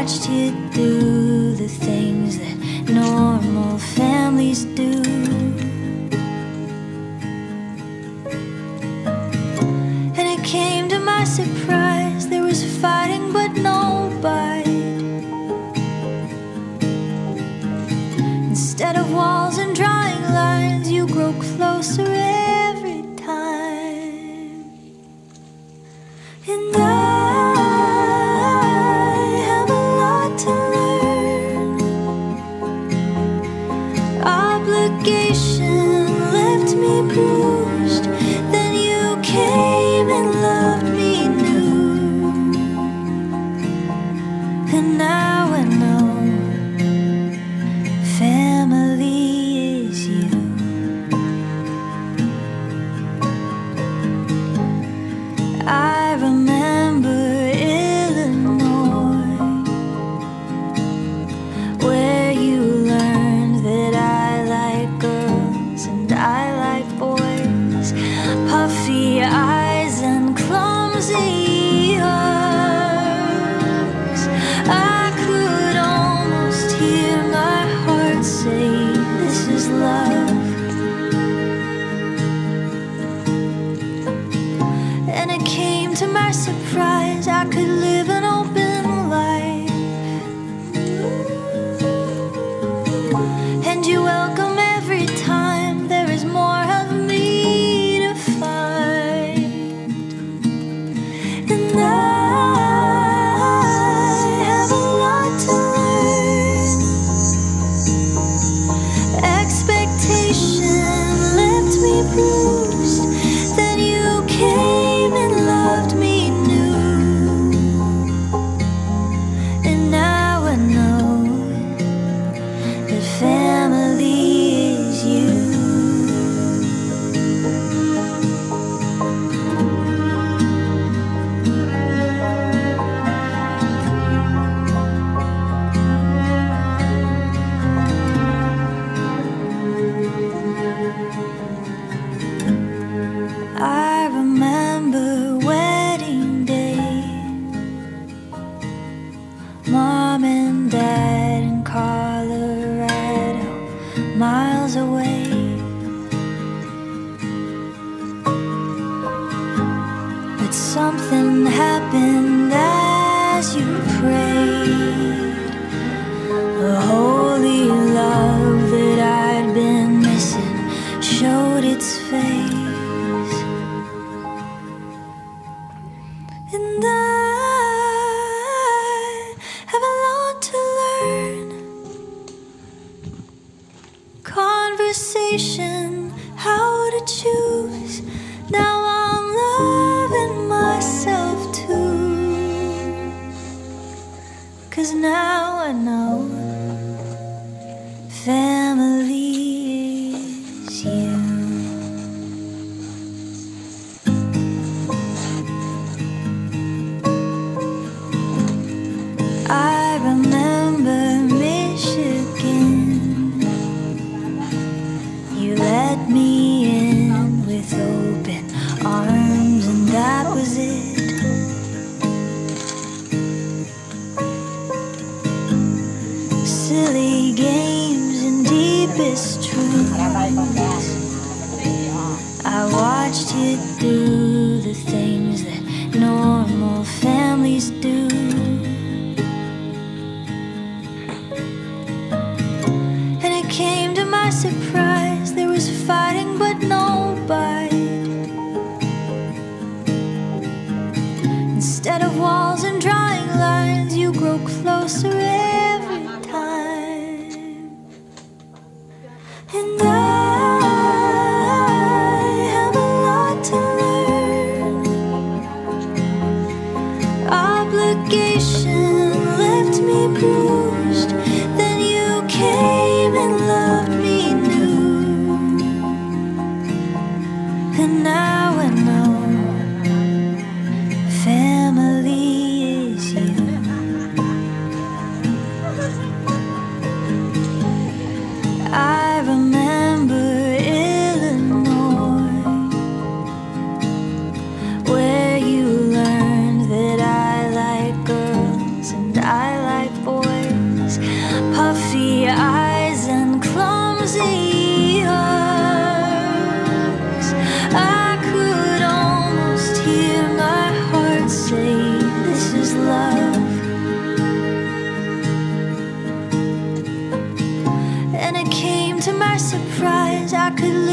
watched you do the things that normal families do. And it came to my surprise there was fighting but no bite. Instead of walls and drawing lines, you grow closer and loved me new. And now I know puffy eyes and clumsy hugs. I could almost hear my heart say, This is love. And it came to my surprise I could But something happened as you prayed. A holy love that I'd been missing showed its face. And I have a lot to learn. Conversation, now I know Silly games and deepest truths. I watched you do the things that normal families do. And it came to my surprise there was fighting but no bite. Instead of walls and drawing lines, you grow closer and loved me new. And I I could